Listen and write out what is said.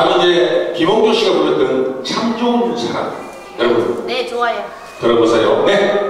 바로 이제 김홍조 씨가 불렀던 참 좋은 사람 여러분. 네 좋아요. 들어보세요. 네.